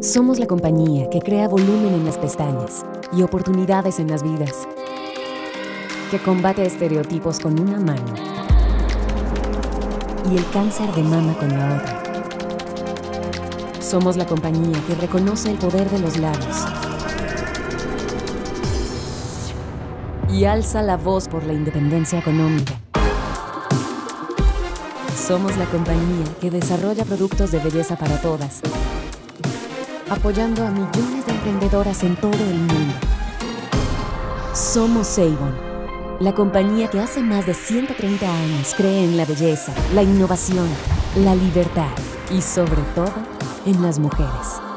Somos la compañía que crea volumen en las pestañas y oportunidades en las vidas. Que combate estereotipos con una mano y el cáncer de mama con la otra. Somos la compañía que reconoce el poder de los labios y alza la voz por la independencia económica. Somos la compañía que desarrolla productos de belleza para todas, apoyando a millones de emprendedoras en todo el mundo. Somos Avon, la compañía que hace más de 130 años cree en la belleza, la innovación, la libertad y sobre todo en las mujeres.